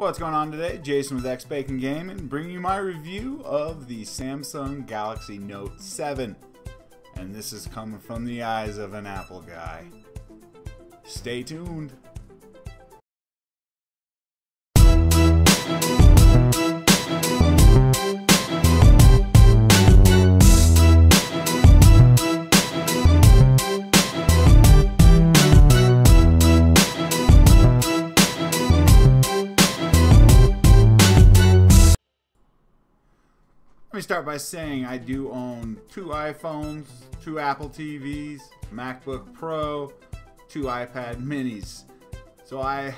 What's going on today? Jason with X Bacon Gaming, bringing you my review of the Samsung Galaxy Note 7. And this is coming from the eyes of an Apple guy. Stay tuned. By saying I do own two iPhones, two Apple TVs, MacBook Pro, two iPad minis. So I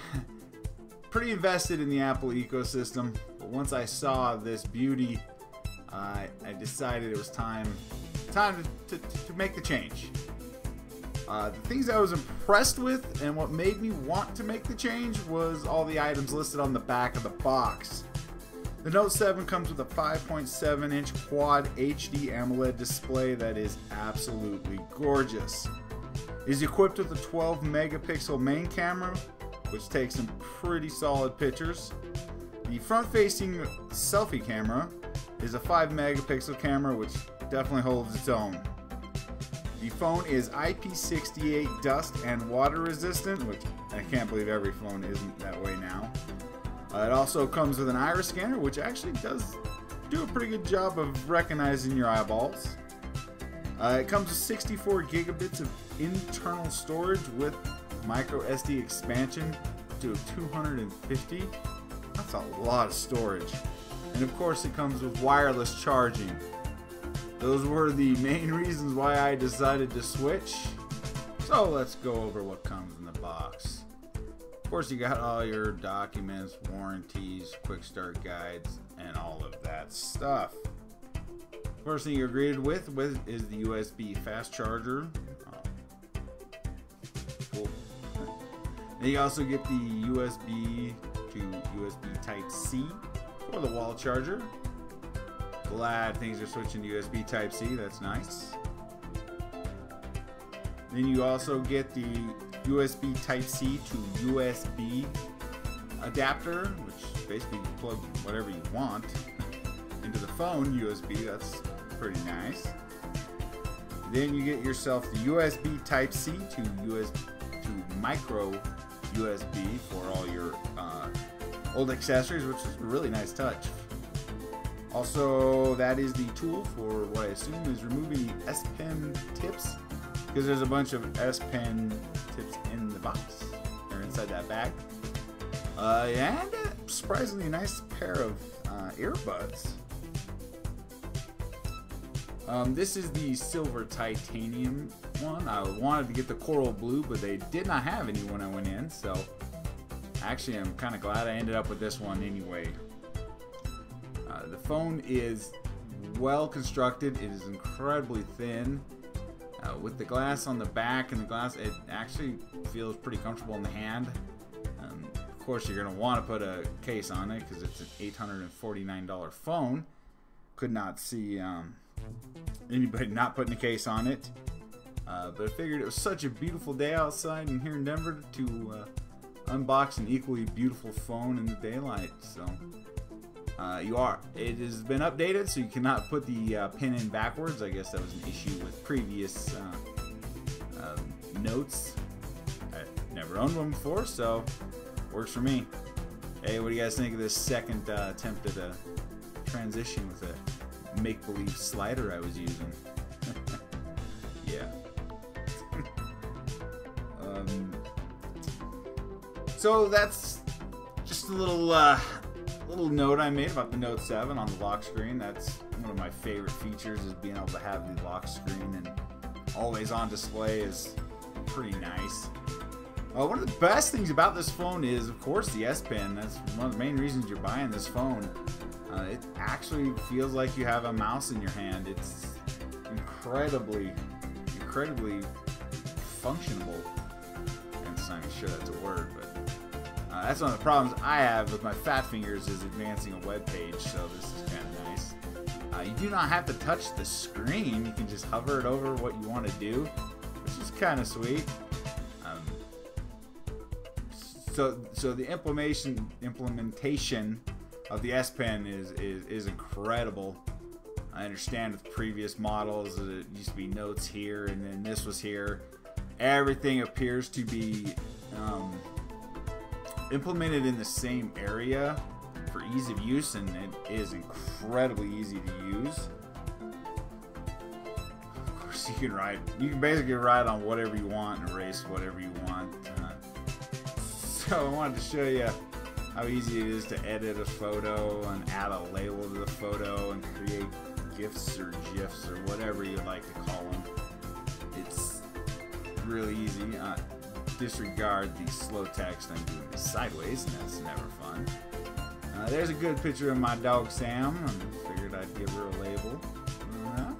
pretty invested in the Apple ecosystem, but once I saw this beauty, I decided it was time time to, to, to make the change. Uh, the things I was impressed with and what made me want to make the change was all the items listed on the back of the box. The Note 7 comes with a 5.7 inch quad HD AMOLED display that is absolutely gorgeous. It is equipped with a 12 megapixel main camera, which takes some pretty solid pictures. The front facing selfie camera is a 5 megapixel camera, which definitely holds its own. The phone is IP68 dust and water resistant, which I can't believe every phone isn't that way now. Uh, it also comes with an iris scanner, which actually does do a pretty good job of recognizing your eyeballs. Uh, it comes with 64 gigabits of internal storage with micro SD expansion to 250. That's a lot of storage. And of course, it comes with wireless charging. Those were the main reasons why I decided to switch. So let's go over what comes in the box course, you got all your documents, warranties, quick start guides, and all of that stuff. First thing you're greeted with, with is the USB fast charger. Then you also get the USB to USB Type C for the wall charger. Glad things are switching to USB Type C. That's nice. Then you also get the USB Type-C to USB adapter, which basically you plug whatever you want into the phone USB. That's pretty nice. Then you get yourself the USB Type-C to USB to micro USB for all your uh, old accessories, which is a really nice touch. Also, that is the tool for what I assume is removing the S Pen tips because there's a bunch of S Pen box or inside that bag. Uh, and a surprisingly nice pair of uh, earbuds. Um, this is the silver titanium one. I wanted to get the coral blue, but they did not have any when I went in, so actually I'm kind of glad I ended up with this one anyway. Uh, the phone is well constructed. It is incredibly thin. Uh, with the glass on the back and the glass, it actually feels pretty comfortable in the hand. Um, of course, you're going to want to put a case on it because it's an $849 phone. Could not see um, anybody not putting a case on it. Uh, but I figured it was such a beautiful day outside and here in Denver to uh, unbox an equally beautiful phone in the daylight. So uh, you are. It has been updated, so you cannot put the uh, pin in backwards. I guess that was an issue with previous uh, um, notes. I've never owned one before, so works for me. Hey, what do you guys think of this second uh, attempt at a transition with a make-believe slider I was using? yeah. um, so that's just a little uh, little note I made about the Note 7 on the lock screen. That's one of my favorite features is being able to have the lock screen and always on display is pretty nice. Uh, one of the best things about this phone is, of course, the S Pen. That's one of the main reasons you're buying this phone. Uh, it actually feels like you have a mouse in your hand. It's incredibly, incredibly functional. I'm not sure that's a word, but uh, that's one of the problems I have with my fat fingers is advancing a web page, so this is kind of nice. Uh, you do not have to touch the screen. You can just hover it over what you want to do, which is kind of sweet. Um, so so the implementation implementation of the S Pen is, is is incredible. I understand with previous models it used to be notes here and then this was here. Everything appears to be um, implemented in the same area for ease of use and it is incredibly easy to use. Of course you can ride. you can basically ride on whatever you want and race whatever you want. Uh, so I wanted to show you how easy it is to edit a photo and add a label to the photo and create GIFs or GIFs or whatever you like to call them. It's really easy. Uh, disregard the slow text I'm doing this sideways, and that's never fun. Uh, there's a good picture of my dog Sam. I figured I'd give her a label. Uh,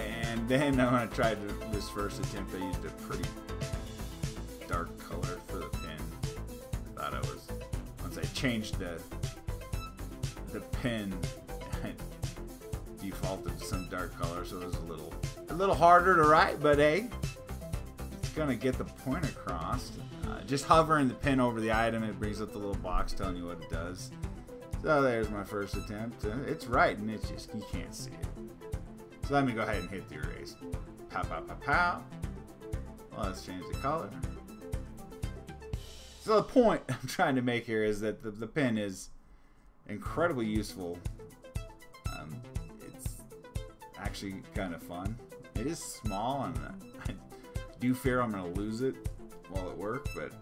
and then when I tried to, try this first attempt, I used a pretty dark color for the pin. Thought I was once I changed the the pin, defaulted to some dark color, so it was a little a little harder to write, but hey, it's gonna get the point across. Uh, just hovering the pin over the item, it brings up the little box telling you what it does. So there's my first attempt. Uh, it's right, and it's just you can't see it. So let me go ahead and hit the erase. Pow, pow, pow, pow. Let's change the color. So the point I'm trying to make here is that the, the pen is incredibly useful. Actually kind of fun. It is small, and I do fear I'm going to lose it while at work, but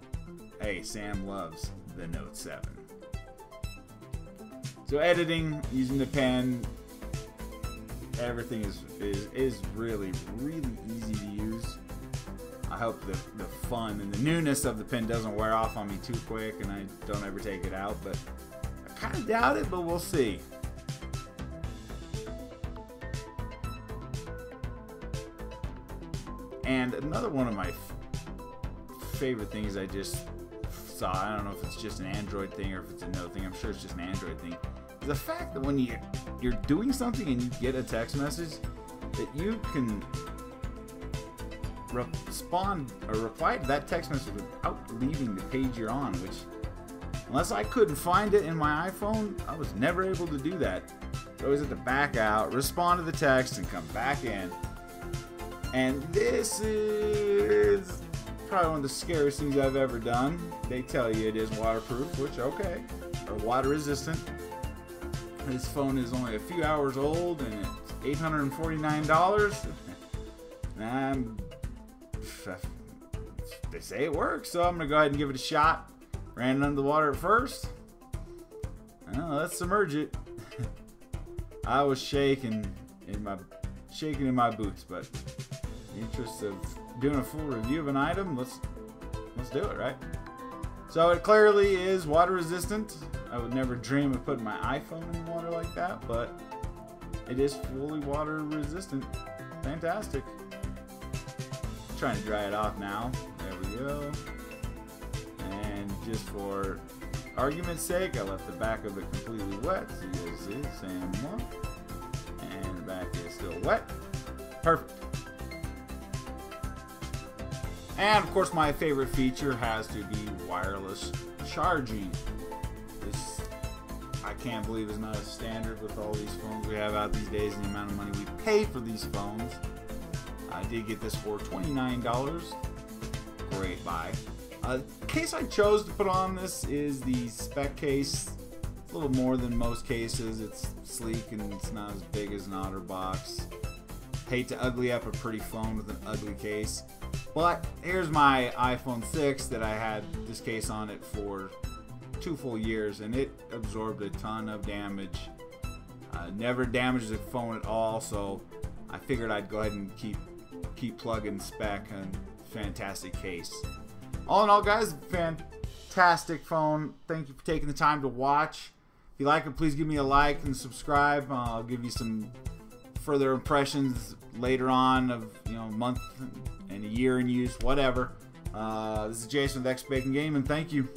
hey, Sam loves the Note 7. So editing using the pen, everything is, is, is really, really easy to use. I hope the, the fun and the newness of the pen doesn't wear off on me too quick and I don't ever take it out, but I kind of doubt it, but we'll see. And another one of my favorite things I just saw, I don't know if it's just an Android thing or if it's a no thing, I'm sure it's just an Android thing, the fact that when you, you're doing something and you get a text message, that you can respond or reply to that text message without leaving the page you're on, which unless I couldn't find it in my iPhone, I was never able to do that. So I always had to back out, respond to the text, and come back in. And this is probably one of the scariest things I've ever done. They tell you it is waterproof, which okay, or water resistant. This phone is only a few hours old and it's $849. I'm they say it works, so I'm gonna go ahead and give it a shot. Ran it under the water at first. Well, let's submerge it. I was shaking in my shaking in my boots, but the interest of doing a full review of an item, let's let's do it, right? So it clearly is water resistant. I would never dream of putting my iPhone in water like that, but it is fully water resistant. Fantastic trying to dry it off now. There we go. And just for argument's sake, I left the back of it completely wet. So you guys see, same one. And the back is still wet. Perfect. And of course, my favorite feature has to be wireless charging. This, I can't believe is not a standard with all these phones we have out these days and the amount of money we pay for these phones. I did get this for $29. Great buy. Uh, case I chose to put on this is the Speck case. A little more than most cases. It's sleek and it's not as big as an OtterBox. Hate to ugly up a pretty phone with an ugly case. But here's my iPhone 6 that I had this case on it for two full years and it absorbed a ton of damage. Uh, never damaged the phone at all, so I figured I'd go ahead and keep keep plugging Speck and fantastic case. All in all, guys, fantastic phone. Thank you for taking the time to watch. If you like it, please give me a like and subscribe. Uh, I'll give you some further impressions later on of you know a month and a year in use, whatever. Uh, this is Jason with X Bacon Game, and thank you.